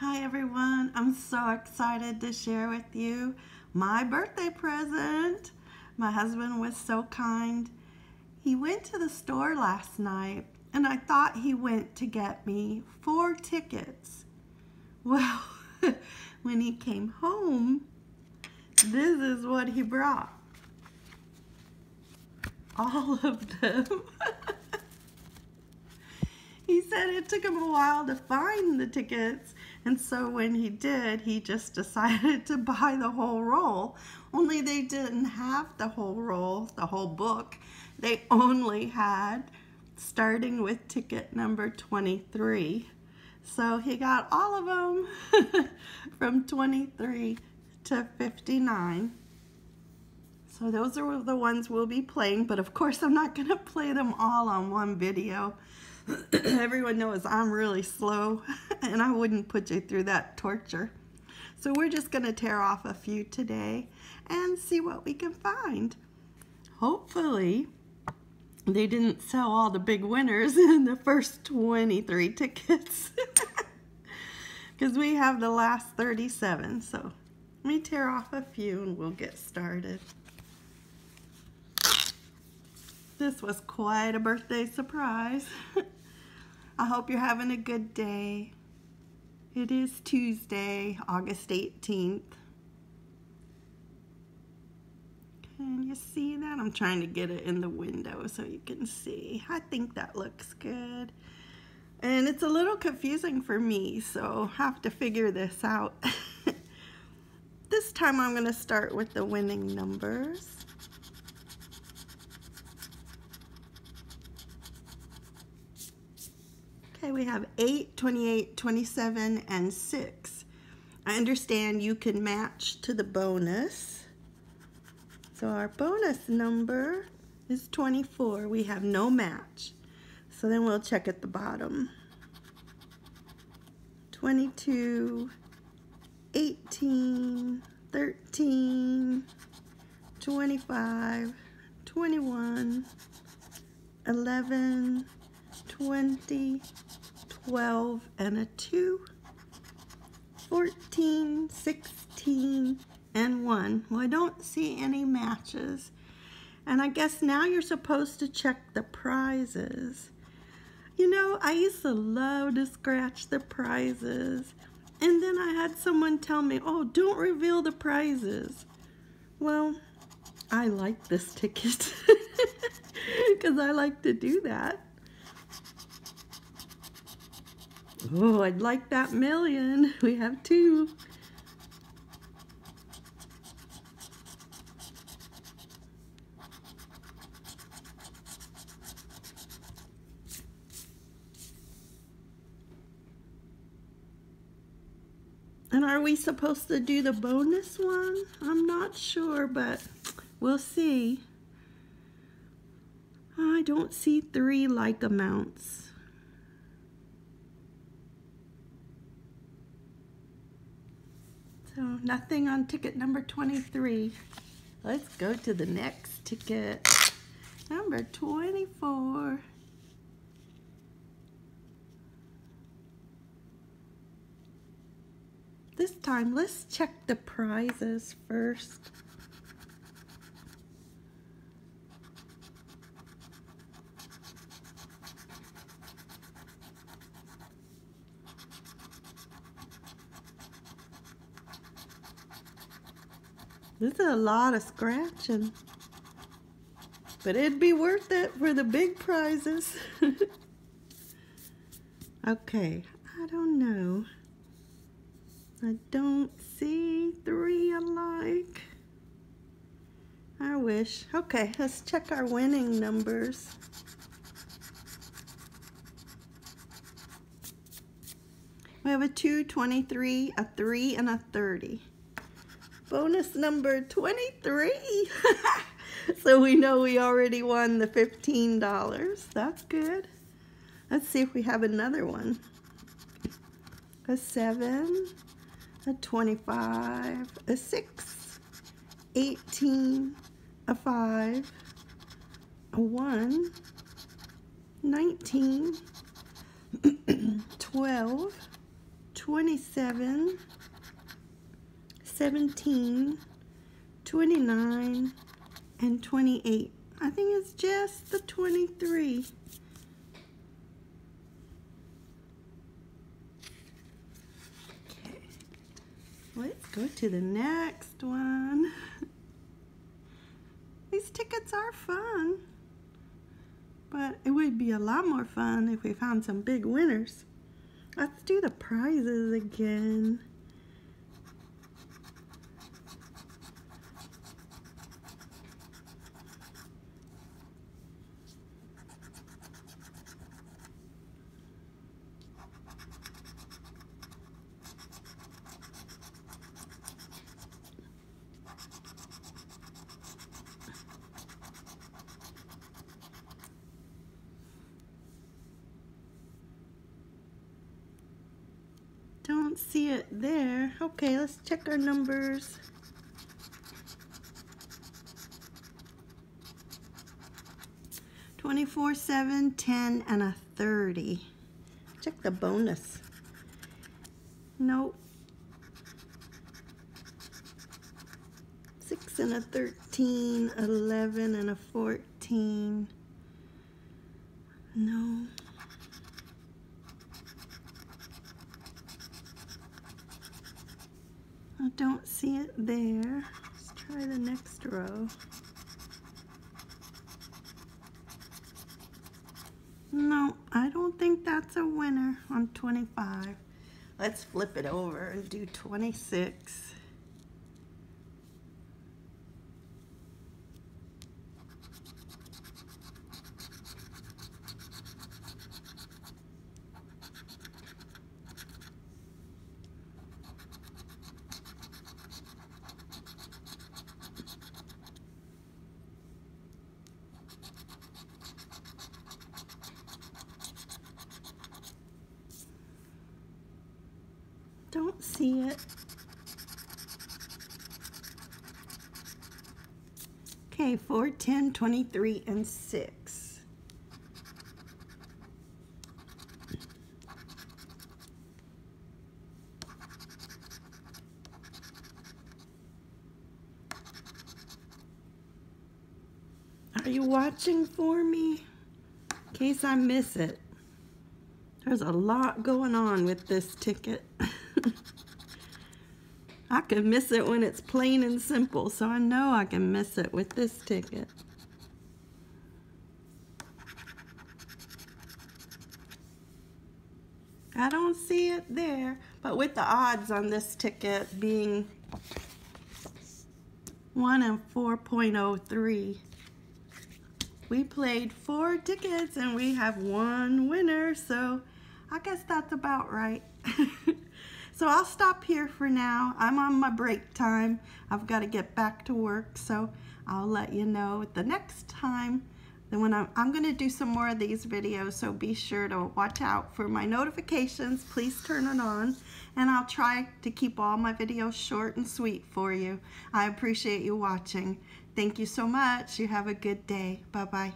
Hi everyone, I'm so excited to share with you my birthday present. My husband was so kind. He went to the store last night and I thought he went to get me four tickets. Well, when he came home, this is what he brought. All of them. he said it took him a while to find the tickets and so when he did he just decided to buy the whole roll. Only they didn't have the whole roll the whole book. They only had starting with ticket number 23 so he got all of them from 23 to 59 so those are the ones we'll be playing but of course I'm not gonna play them all on one video everyone knows I'm really slow and I wouldn't put you through that torture. So we're just going to tear off a few today and see what we can find. Hopefully they didn't sell all the big winners in the first 23 tickets because we have the last 37. So let me tear off a few and we'll get started. This was quite a birthday surprise. I hope you're having a good day. It is Tuesday, August 18th. Can you see that? I'm trying to get it in the window so you can see. I think that looks good. And it's a little confusing for me, so have to figure this out. this time I'm going to start with the winning numbers. Okay, we have 8, 28, 27, and 6. I understand you can match to the bonus. So our bonus number is 24. We have no match. So then we'll check at the bottom. 22, 18, 13, 25, 21, 11, 20, 12, and a 2, 14, 16, and 1. Well, I don't see any matches. And I guess now you're supposed to check the prizes. You know, I used to love to scratch the prizes. And then I had someone tell me, oh, don't reveal the prizes. Well, I like this ticket because I like to do that. Oh, I'd like that million. We have two. And are we supposed to do the bonus one? I'm not sure, but we'll see. I don't see three like amounts. So nothing on ticket number 23. Let's go to the next ticket. Number 24. This time, let's check the prizes first. This is a lot of scratching. But it'd be worth it for the big prizes. okay, I don't know. I don't see three alike. I wish. Okay, let's check our winning numbers. We have a 2, 23, a 3, and a 30. Bonus number 23. so we know we already won the $15. That's good. Let's see if we have another one. A 7, a 25, a 6, 18, a 5, a 1, 19, 12, 27, 17, 29, and 28. I think it's just the 23. Okay, let's go to the next one. These tickets are fun, but it would be a lot more fun if we found some big winners. Let's do the prizes again. Don't see it there. Okay, let's check our numbers. Twenty-four, seven, ten, and a 30. Check the bonus. Nope. Six and a 13, 11 and a 14. No. I don't see it there. Let's try the next row. No, I don't think that's a winner on 25. Let's flip it over and do 26. Don't see it. Okay, 4, 10, 23, and 6. Are you watching for me? In case I miss it. There's a lot going on with this ticket. I can miss it when it's plain and simple, so I know I can miss it with this ticket. I don't see it there, but with the odds on this ticket being 1 and 4.03, we played four tickets and we have one winner, so I guess that's about right. so I'll stop here for now. I'm on my break time. I've got to get back to work, so I'll let you know the next time then when I'm, I'm going to do some more of these videos, so be sure to watch out for my notifications. Please turn it on, and I'll try to keep all my videos short and sweet for you. I appreciate you watching. Thank you so much. You have a good day. Bye-bye.